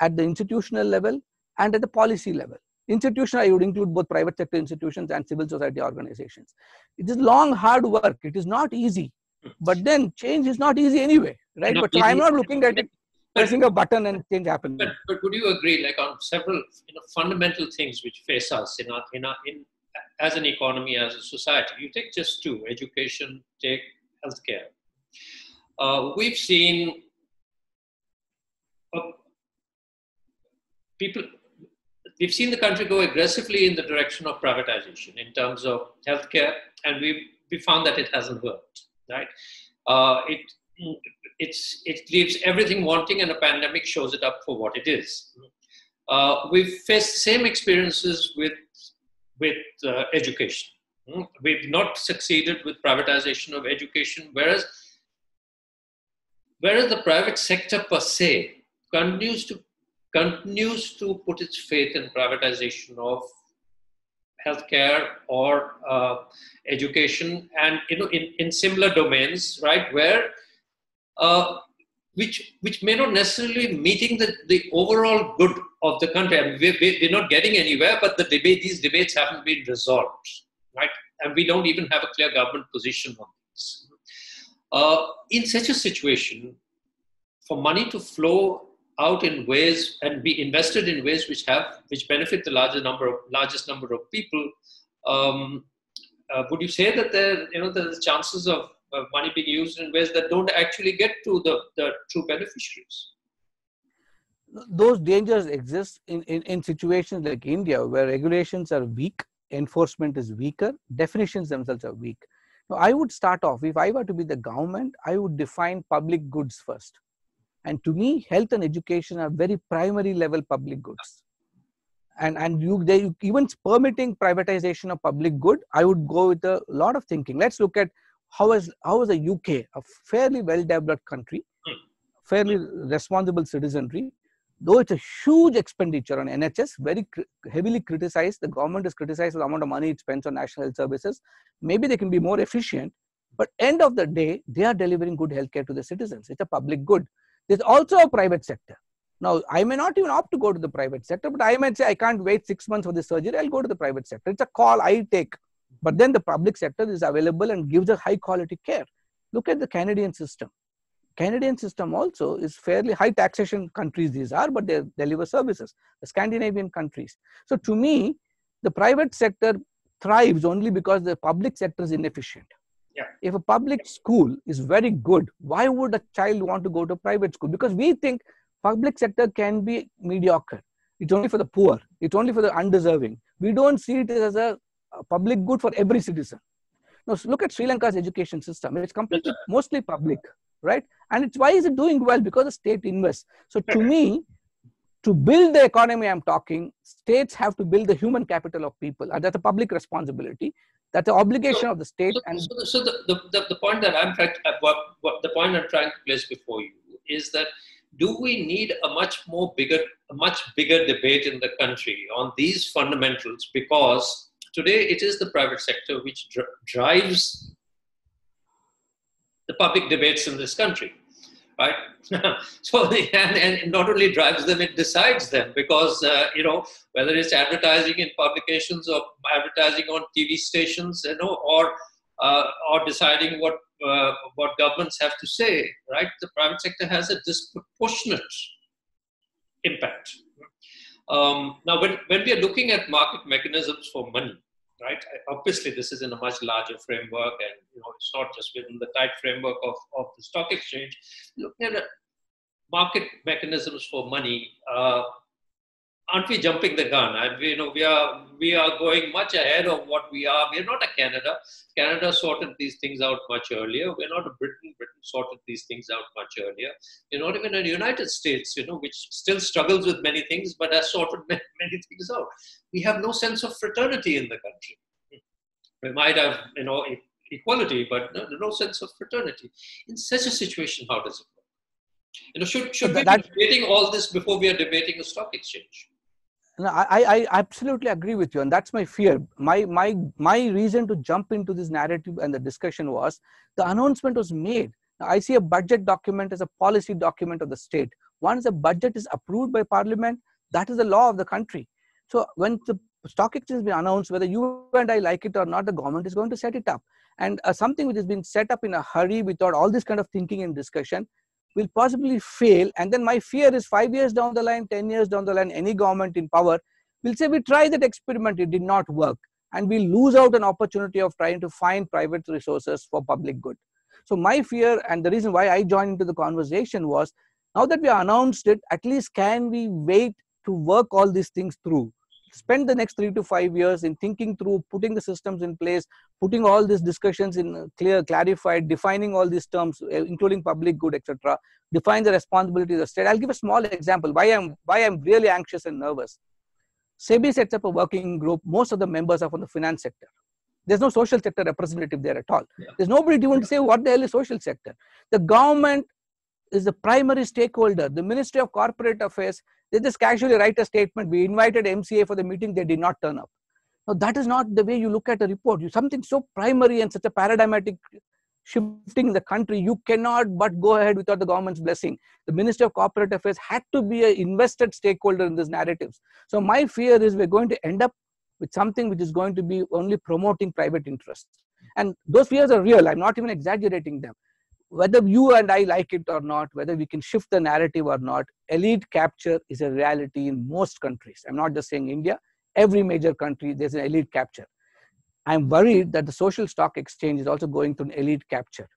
at the institutional level and at the policy level. Institutional, I would include both private sector institutions and civil society organizations. It is long, hard work. It is not easy. But then change is not easy anyway, right? Not but I'm not looking at it pressing a button and change happens. But, but would you agree, like on several you know, fundamental things which face us in our, in our, in as an economy, as a society. You take just two education, take healthcare. Uh, we've seen uh, people, we've seen the country go aggressively in the direction of privatization in terms of healthcare, and we've we found that it hasn't worked, right? Uh, it it's it leaves everything wanting, and a pandemic shows it up for what it is. Uh, we've faced the same experiences with with uh, education. Hmm? We've not succeeded with privatization of education, whereas whereas the private sector per se continues to continues to put its faith in privatization of healthcare or uh, education, and you know in, in similar domains, right, where uh, which which may not necessarily meeting the, the overall good of the country. I mean, we, we, we're not getting anywhere, but the debate, these debates haven't been resolved, right? And we don't even have a clear government position on this. Uh, in such a situation, for money to flow out in ways and be invested in ways which have which benefit the largest number of largest number of people, um, uh, would you say that there you know the chances of money being used in ways that don't actually get to the, the true beneficiaries? those dangers exist in, in, in situations like India where regulations are weak, enforcement is weaker, definitions themselves are weak. Now, I would start off, if I were to be the government, I would define public goods first. And to me, health and education are very primary level public goods. And, and you, they, even permitting privatization of public good, I would go with a lot of thinking. Let's look at how is, how is the UK, a fairly well developed country, fairly responsible citizenry, though it's a huge expenditure on NHS, very cr heavily criticized. The government is criticized for the amount of money it spends on national health services. Maybe they can be more efficient, but end of the day, they are delivering good healthcare to the citizens. It's a public good. There's also a private sector. Now, I may not even opt to go to the private sector, but I might say I can't wait six months for the surgery. I'll go to the private sector. It's a call I take. But then the public sector is available and gives a high quality care. Look at the Canadian system. Canadian system also is fairly high taxation countries these are, but they deliver services, the Scandinavian countries. So to me, the private sector thrives only because the public sector is inefficient. Yeah. If a public school is very good, why would a child want to go to private school? Because we think public sector can be mediocre. It's only for the poor. It's only for the undeserving. We don't see it as a, public good for every citizen. Now look at Sri Lanka's education system. It's completely mostly public right? And it's why is it doing well? Because the state invests. So to me, to build the economy I'm talking, states have to build the human capital of people. And that's a public responsibility. That's the obligation so, of the state. So, and so, so the, the, the, point that I'm trying to, uh, what, what, the point I'm trying to place before you is that do we need a much more bigger, a much bigger debate in the country on these fundamentals? Because today it is the private sector which dr- drives the public debates in this country, right? (laughs) so and, and not only drives them, it decides them because uh, you know whether it's advertising in publications or advertising on TV stations, you know, or uh, or deciding what uh, what governments have to say, right? The private sector has a disproportionate impact. Um, now, when, when we are looking at market mechanisms for money, right? Obviously, this is in a much larger framework, and you know, it's not just within the tight framework of, of the stock exchange. Looking at market mechanisms for money, uh, aren't we jumping the gun? I, you know, we are we are going much ahead of what we are. We're not a Canada. Canada sorted these things out much earlier. We're not a Britain. Britain sorted these things out much earlier. You're not even a United States, you know, which still struggles with many things, but has sorted (laughs) many, many things out. We have no sense of fraternity in the country. We might have, you know, equality, but no, no sense of fraternity. In such a situation, how does it work? You know, should, should we be debating all this before we are debating a stock exchange? No, I, I absolutely agree with you, and that's my fear. My my my reason to jump into this narrative and the discussion was the announcement was made. Now, I see a budget document as a policy document of the state. Once the budget is approved by parliament, that is the law of the country. So when the stock exchange has been announced, whether you and I like it or not, the government is going to set it up. And uh, something which has been set up in a hurry without all this kind of thinking and discussion will possibly fail. And then my fear is five years down the line, 10 years down the line, any government in power will say, we tried that experiment, it did not work. and we lose out an opportunity of trying to find private resources for public good. So my fear and the reason why I joined into the conversation was now that we announced it, at least can we wait to work all these things through? Spend the next three to five years in thinking through, putting the systems in place, putting all these discussions in clear, clarified, defining all these terms, eh, including public good, etc. Define the responsibility of the state. I'll give a small example why I'm why I'm really anxious and nervous. SEBI sets up a working group. Most of the members are from the finance sector. There's no social sector representative there at all. Yeah. There's nobody even to say what the hell is social sector. The government is the primary stakeholder. The Ministry of Corporate Affairs, they just casually write a statement. We invited MCA for the meeting, they did not turn up. Now, that is not the way you look at a report. You something so primary and such a paradigmatic shifting in the country, you cannot but go ahead without the government's blessing. The Ministry of Corporate Affairs had to be an invested stakeholder in these narratives. So my fear is we're going to end up with something which is going to be only promoting private interests. And those fears are real. I'm not even exaggerating them. Whether you and I like it or not, whether we can shift the narrative or not, elite capture is a reality in most countries. I'm not just saying India. Every major country, there's an elite capture. I'm worried that the social stock exchange is also going through an elite capture.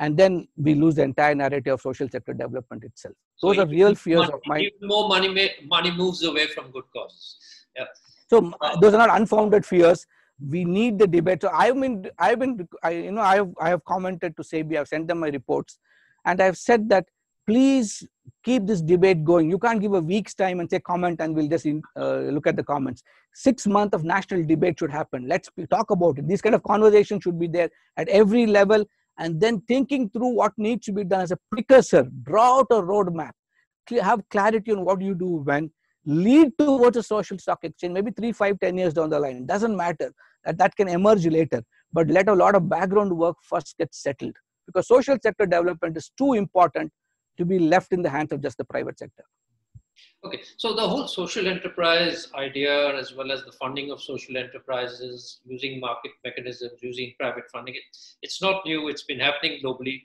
And then we lose the entire narrative of social sector development itself. Those so are real fears money, of mine. More money, money moves away from good causes. Yeah. So uh, those are not unfounded fears. We need the debate. So I've been, I've been, I, you know, I have, I have commented to SEBI. I've sent them my reports, and I've said that please keep this debate going. You can't give a week's time and say comment and we'll just uh, look at the comments. Six months of national debate should happen. Let's talk about it. These kind of conversations should be there at every level and then thinking through what needs to be done as a precursor. Draw out a roadmap. Have clarity on what you do when. Lead towards a social stock exchange, maybe three, five, ten years down the line. It doesn't matter. That, that can emerge later. But let a lot of background work first get settled. Because social sector development is too important to be left in the hands of just the private sector. Okay, so the whole social enterprise idea, as well as the funding of social enterprises, using market mechanisms, using private funding, it, it's not new, it's been happening globally.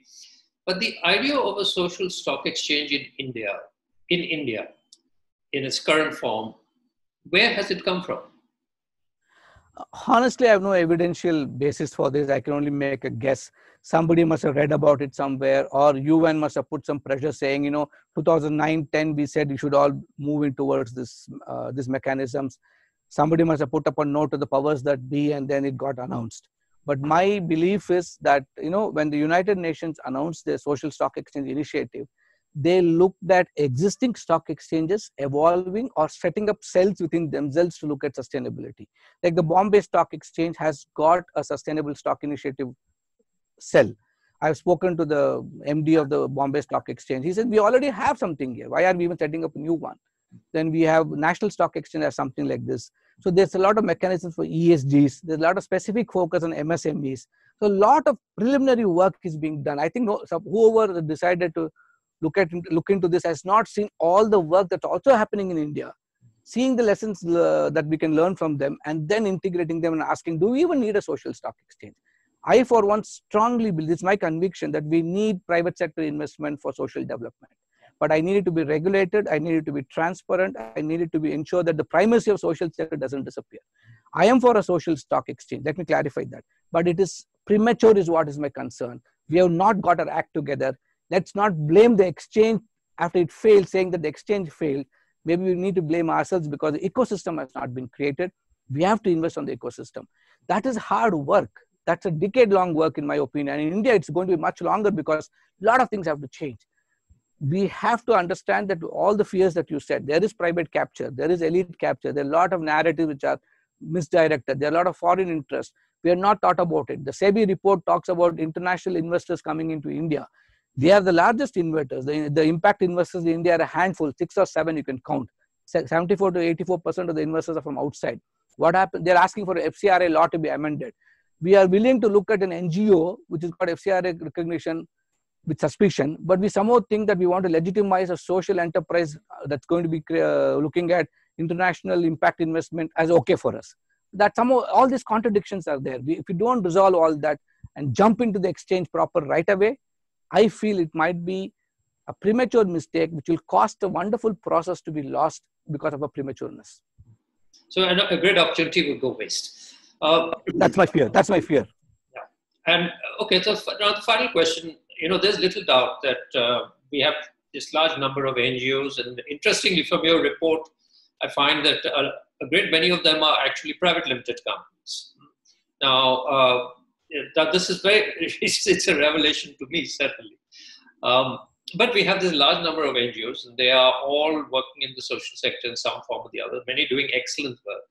But the idea of a social stock exchange in India, in India, in its current form, where has it come from? Honestly, I have no evidential basis for this. I can only make a guess somebody must have read about it somewhere or UN must have put some pressure saying, you know, 2009, 10, we said you should all move in towards this, uh, these mechanisms. Somebody must have put up a note to the powers that be and then it got announced. But my belief is that, you know, when the United Nations announced their social stock exchange initiative, they looked at existing stock exchanges evolving or setting up cells within themselves to look at sustainability. Like the Bombay Stock Exchange has got a sustainable stock initiative cell. I've spoken to the MD of the Bombay Stock Exchange. He said, We already have something here. Why are we even setting up a new one? Then we have National Stock Exchange has something like this. So there's a lot of mechanisms for ESGs. There's a lot of specific focus on MSMEs. So a lot of preliminary work is being done. I think whoever decided to look at look into this has not seen all the work that's also happening in India. Seeing the lessons uh, that we can learn from them and then integrating them and asking, do we even need a social stock exchange? I, for one, strongly believe, it's my conviction that we need private sector investment for social development. But I need it to be regulated, I need it to be transparent, I need it to be ensured that the primacy of social sector doesn't disappear. I am for a social stock exchange, let me clarify that. But it is premature, is what is my concern. We have not got our act together. Let's not blame the exchange after it failed, saying that the exchange failed. Maybe we need to blame ourselves because the ecosystem has not been created. We have to invest on the ecosystem. That is hard work that's a decade long work, in my opinion. And in India, it's going to be much longer because a lot of things have to change. We have to understand that all the fears that you said, there is private capture, there is elite capture, there are a lot of narratives which are misdirected, there are a lot of foreign interests. We are not thought about it. The SEBI report talks about international investors coming into India. They are the largest investors. The, the impact investors in India are a handful, six or seven you can count. 74 to 84% of the investors are from outside. What happened? They're asking for FCRA law to be amended we are willing to look at an NGO, which is got FCRA recognition with suspicion, but we somehow think that we want to legitimize a social enterprise that's going to be uh, looking at international impact investment as okay for us. That somehow all these contradictions are there. We, if we don't resolve all that and jump into the exchange proper right away, I feel it might be a premature mistake which will cost a wonderful process to be lost because of a prematureness. So a great opportunity will go waste. Uh, That's my fear. That's my fear. Yeah. And okay, so now the final question. You know, there's little doubt that uh, we have this large number of NGOs, and interestingly, from your report, I find that a, a great many of them are actually private limited companies. Now, uh, this is very, (laughs) it's a revelation to me, certainly. Um, but we have this large number of NGOs, and they are all working in the social sector in some form or the other, many doing excellent work.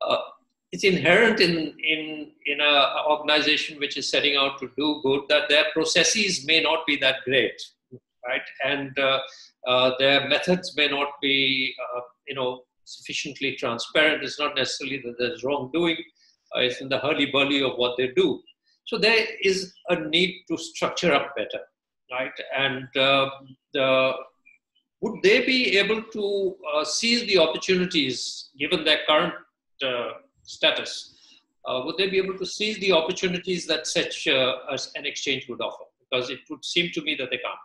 Uh, it's inherent in, in, in an organization which is setting out to do good that their processes may not be that great, right? And uh, uh, their methods may not be, uh, you know, sufficiently transparent. It's not necessarily that there's wrongdoing. Uh, it's in the hurly-burly of what they do. So there is a need to structure up better right? And uh, the, would they be able to uh, seize the opportunities given their current uh, status? Uh, would they be able to seize the opportunities that such uh, an exchange would offer? Because it would seem to me that they can't.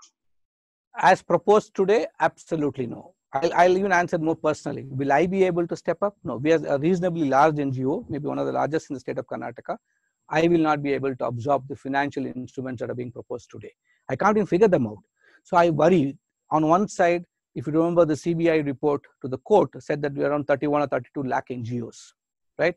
As proposed today, absolutely no. I'll, I'll, even answer more personally. Will I be able to step up? No. We are a reasonably large NGO, maybe one of the largest in the state of Karnataka. I will not be able to absorb the financial instruments that are being proposed today. I can't even figure them out. So I worry. On one side, if you remember the CBI report to the court said that we are around 31 or 32 lakh NGOs, right?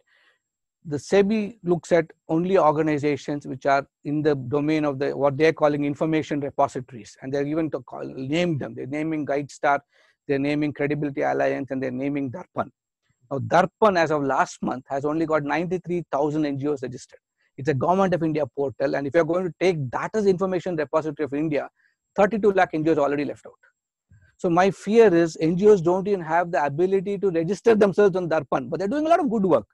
The SEBI looks at only organizations which are in the domain of the what they're calling information repositories, and they're even to call, name them. They're naming GuideStar, they're naming Credibility Alliance, and they're naming Darpan. Now, Darpan, as of last month, has only got 93,000 NGOs registered. It's a government of India portal. And if you're going to take that as information repository of India, 32 lakh NGOs already left out. So my fear is NGOs don't even have the ability to register themselves on Darpan, but they're doing a lot of good work.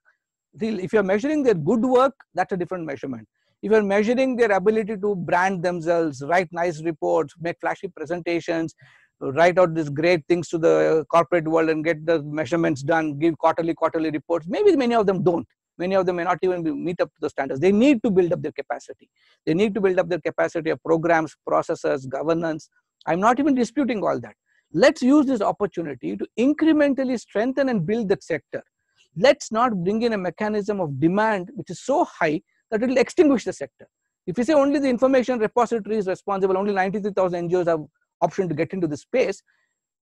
If you're measuring their good work, that's a different measurement. If you're measuring their ability to brand themselves, write nice reports, make flashy presentations, write out these great things to the corporate world and get the measurements done, give quarterly, quarterly reports, maybe many of them don't. Many of them may not even meet up to the standards. They need to build up their capacity. They need to build up their capacity of programs, processes, governance. I'm not even disputing all that. Let's use this opportunity to incrementally strengthen and build that sector. Let's not bring in a mechanism of demand which is so high that it will extinguish the sector. If you say only the information repository is responsible, only 93,000 NGOs have option to get into the space,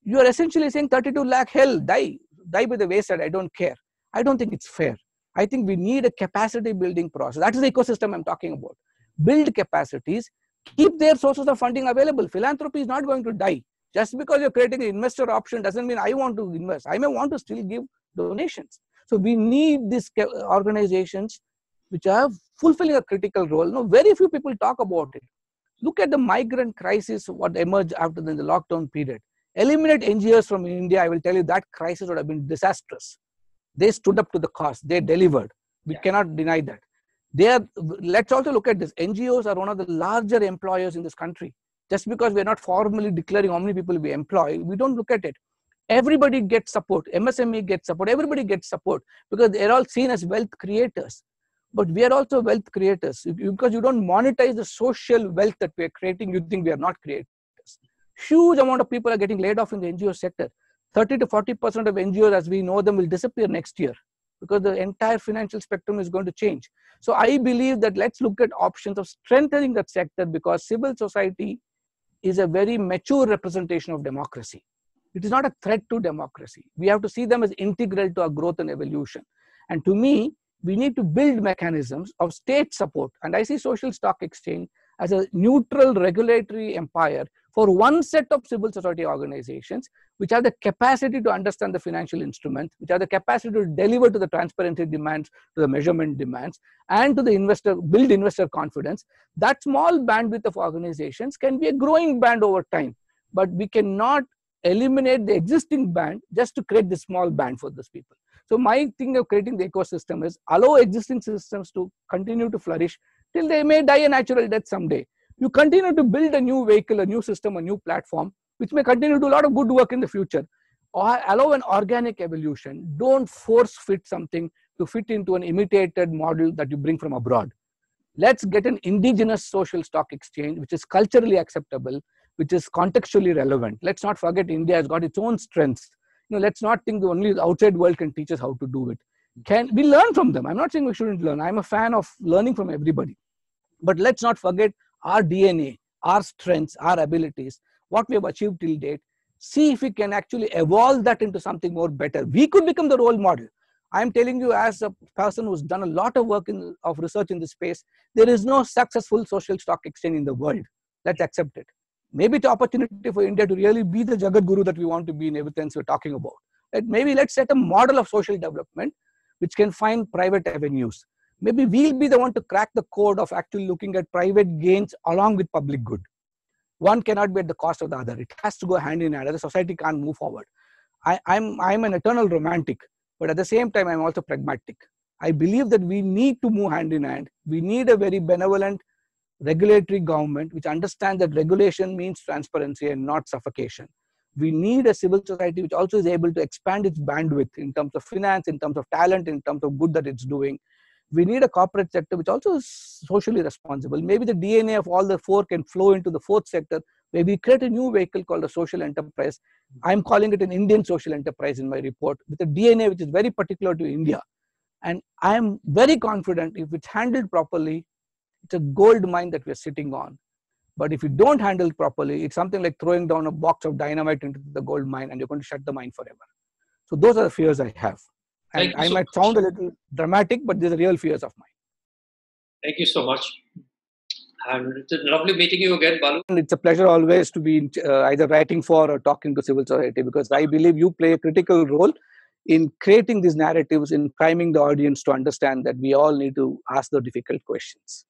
you are essentially saying 32 lakh hell, die, die by the wayside, I don't care. I don't think it's fair. I think we need a capacity building process. That is the ecosystem I'm talking about. Build capacities, keep their sources of funding available. Philanthropy is not going to die. Just because you're creating an investor option doesn't mean I want to invest. I may want to still give donations. So we need these uh, organizations which are fulfilling a critical role. No, very few people talk about it. Look at the migrant crisis, what emerged after the lockdown period. Eliminate NGOs from India, I will tell you that crisis would have been disastrous. They stood up to the cost. They delivered. We yeah. cannot deny that. They are. Let's also look at this. NGOs are one of the larger employers in this country. Just because we're not formally declaring how many people we employ, we don't look at it. Everybody gets support. MSME gets support. Everybody gets support because they're all seen as wealth creators. But we are also wealth creators because you don't monetize the social wealth that we are creating. You think we are not creators. Huge amount of people are getting laid off in the NGO sector 30 to 40% of NGOs as we know them will disappear next year because the entire financial spectrum is going to change. So I believe that let's look at options of strengthening that sector because civil society is a very mature representation of democracy. It is not a threat to democracy. We have to see them as integral to our growth and evolution. And to me, we need to build mechanisms of state support. And I see social stock exchange as a neutral regulatory empire for one set of civil society organizations which have the capacity to understand the financial instruments, which have the capacity to deliver to the transparency demands, to the measurement demands, and to the investor, build investor confidence, that small bandwidth of organizations can be a growing band over time. But we cannot eliminate the existing band just to create this small band for those people. So my thing of creating the ecosystem is allow existing systems to continue to flourish till they may die a natural death someday you continue to build a new vehicle, a new system, a new platform, which may continue to do a lot of good work in the future. Or allow an organic evolution. Don't force fit something to fit into an imitated model that you bring from abroad. Let's get an indigenous social stock exchange, which is culturally acceptable, which is contextually relevant. Let's not forget India has got its own strengths. Let's not think the only the outside world can teach us how to do it. can we learn from them. I'm not saying we shouldn't learn. I'm a fan of learning from everybody. But let's not forget our dna our strengths our abilities what we have achieved till date. See if we can actually evolve that into something more better. We could become the role model. I'm telling you as a person who's done a lot of work in of research in this space there is no successful social stock exchange in the world. Let's accept it maybe the opportunity for india to really be the jagat guru that we want to be in everything we're talking about That maybe let's set a model of social development which can find private avenues. Maybe we'll be the one to crack the code of actually looking at private gains along with public good. One cannot be at the cost of the other. It has to go hand in hand. The society can't move forward. I, I'm, I'm an eternal romantic, but at the same time, I'm also pragmatic. I believe that we need to move hand in hand. We need a very benevolent regulatory government which understands that regulation means transparency and not suffocation we need a civil society which also is able to expand its bandwidth in terms of finance, in terms of talent, in terms of good that it's doing. We need a corporate sector which also is socially responsible. Maybe the DNA of all the four can flow into the fourth sector, where we create a new vehicle called a social enterprise. I'm calling it an Indian social enterprise in my report with a DNA which is very particular to India. And I'm very confident if it's handled properly, it's a gold mine that we're sitting on. But if you don't handle it properly, it's something like throwing down a box of dynamite into the gold mine and you're going to shut the mine forever. So those are the fears I have. And I so might sound a little dramatic, but these are real fears of mine. Thank you so much. And it's lovely meeting you again, Balu. And it's a pleasure always to be uh, either writing for or talking to civil society because I believe you play a critical role in creating these narratives, in priming the audience to understand that we all need to ask the difficult questions.